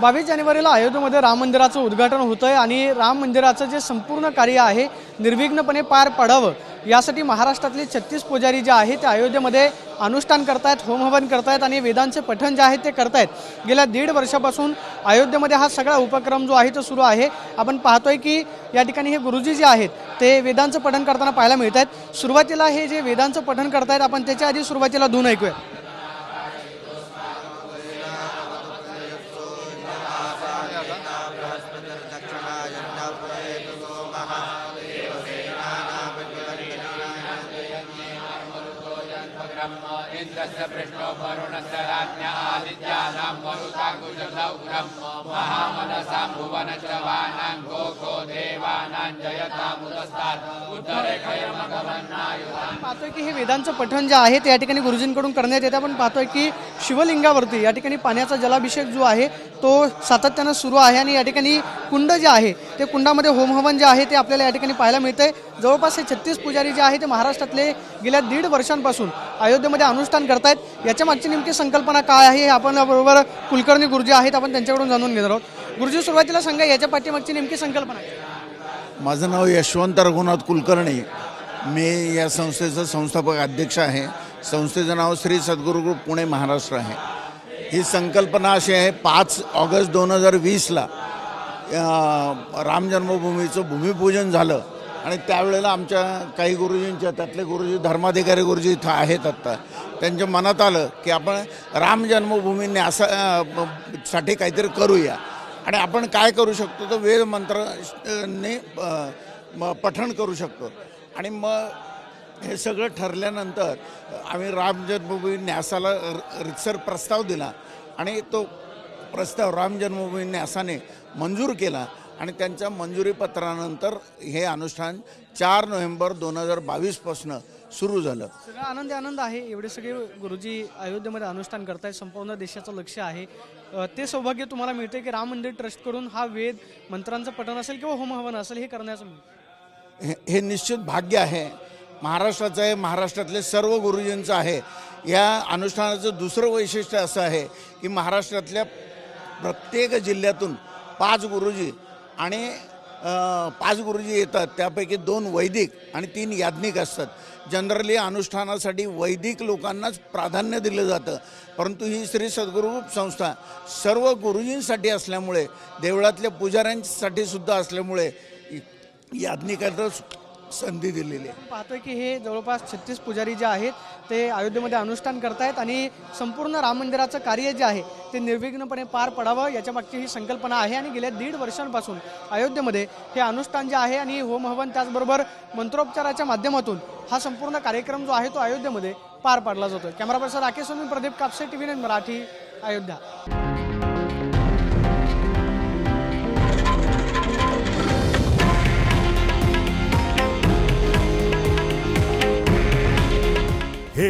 बावीस जानेवारीला अयोध्येमध्ये राम मंदिराचं उद्घाटन होतं आहे आणि राम मंदिराचं जे संपूर्ण कार्य आहे निर्विघ्नपणे पार पाडावं यासाठी महाराष्ट्रातले छत्तीस पुजारी जे आहे ते अयोध्येमध्ये अनुष्ठान करतायत होमहवन करतायत आणि वेदांचे पठण जे आहे ते करतायत. गेल्या दीड वर्षापासून अयोध्येमध्ये हा सगळा उपक्रम जो आहे तो सुरू आहे. आपण पाहतोय की या ठिकाणी हे गुरुजी जे आहेत ते वेदांचं पठण करताना पाहायला मिळत आहेत सुरुवातीला हे जे वेदांचं पठण करतायत आपण त्याच्या आधी सुरुवातीला धून ऐकूया. न्द्रस्य पृष्ठो वरुणस्य राज्ञा आदित्यानां मरुतांग्रम् महामनसाम्भुवनशवानां गोको देवानाञ्जयतामुपस्तात् उदरे पाहतोय की हे वेदांचं पठण जे आहे ते या ठिकाणी गुरुजींकडून करण्यात येतं. आपण पाहतोय की शिवलिंगावरती या ठिकाणी पाण्याचा जलाभिषेक जो आहे तो सातत्यानं सुरू आहे आणि या ठिकाणी कुंड जे आहे ते कुंडामध्ये होमहवन जे आहे ते आपल्याला या ठिकाणी पाहायला मिळतंय. जवळपास हे छत्तीस पुजारी जे आहे ते महाराष्ट्रातले गेल्या दीड वर्षांपासून अयोध्येमध्ये अनुष्ठान करतायत. याच्या मागची नेमकी संकल्पना काय आहे हे आपण बरोबर कुलकर्णी गुरुजी आहेत आपण त्यांच्याकडून जाणून घेणार आहोत. गुरुजी सुरुवातीला सांगा याच्या पाठीमागची नेमकी संकल्पना माझं नाव यशवंत रघुनाथ कुलकर्णी. मी या संस्थेचा संस्थापक अध्यक्ष आहे. संस्थेचं नाव श्री सद्गुरू ग्रुप पुणे महाराष्ट्र आहे. ही संकल्पना अशी आहे पाच ऑगस्ट दोन हजार वीसला राम जन्मभूमीचं भूमिपूजन झालं. आणि त्यावेळेला आमच्या काही गुरुजींच्या त्यातले गुरुजी धर्माधिकारी गुरुजी इथं आहेत आत्ता त्यांच्या मनात आलं की आपण राम जन्मभूमी न्यासा साठी काहीतरी करूया. आणि आपण काय करू शकतो तर वेद मंत्र ने पठण करू शकतो. आणि मग हे सगळं ठरल्यानंतर आम्ही राम जन्मभूमी न्यासाला र- रितसर प्रस्ताव दिला आणि तो प्रस्ताव राम जन्मभूमी न्यासाने मंजूर केला आणि त्यांच्या मंजुरीपत्रानंतर हे अनुष्ठान चार नोव्हेंबर दोन हजार बावीसपासनं सुरू झालं. सगळा आनंद आनंद आहे. एवढे सगळे गुरुजी अयोध्येमध्ये अनुष्ठान करतायत संपूर्ण देशाचं लक्ष आहे. ते सौभाग्य तुम्हाला मिळते की राम मंदिर ट्रस्ट करून हा वेद मंत्रांचं पठण असेल किंवा होमहवन असेल हे करण्याचं हे हे निश्चित भाग्य आहे. महाराष्ट्राचं आहे महाराष्ट्रातले सर्व गुरुजींचं आहे. या अनुष्ठानाचं दुसरं वैशिष्ट्य असं आहे की महाराष्ट्रातल्या प्रत्येक जिल्ह्यातून पाच गुरुजी आणि पाच गुरुजी येतात. त्यापैकी दोन वैदिक आणि तीन याज्ञिक असतात. जनरली अनुष्ठानासाठी वैदिक लोकांनाच प्राधान्य दिलं जातं. परंतु ही श्री सद्गुरू संस्था सर्व गुरुजींसाठी असल्यामुळे देवळातल्या पुजाऱ्यांसाठी सुद्धा असल्यामुळे याज्ञिकांना संधी दिलेली आहे. पाहतोय की हे जवळपास छत्तीस पुजारी जे आहेत ते अयोध्येमध्ये अनुष्ठान करतायत आणि संपूर्ण राम मंदिराचं कार्य जे आहे ते निर्विघ्नपणे पार पडावं याच्यामागची ही संकल्पना आहे आणि गेल्या दीड वर्षांपासून अयोध्येमध्ये हे अनुष्ठान जे आहे आणि होम हवन त्याचबरोबर मंत्रोपचाराच्या माध्यमातून हा संपूर्ण कार्यक्रम जो आहे तो अयोध्येमध्ये पार पाडला जातो camera person Rakesh Swami Pradeep Kapse T V Marathi Ayodhya.